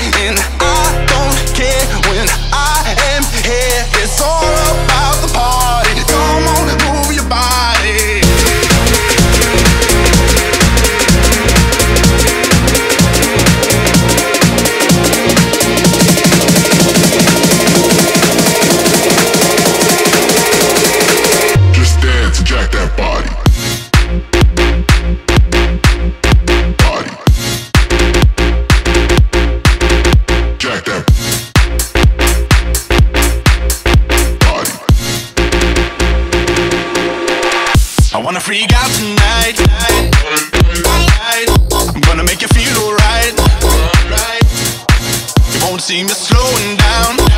in. Wanna freak out tonight. I'm gonna make you feel alright. You won't see me slowing down.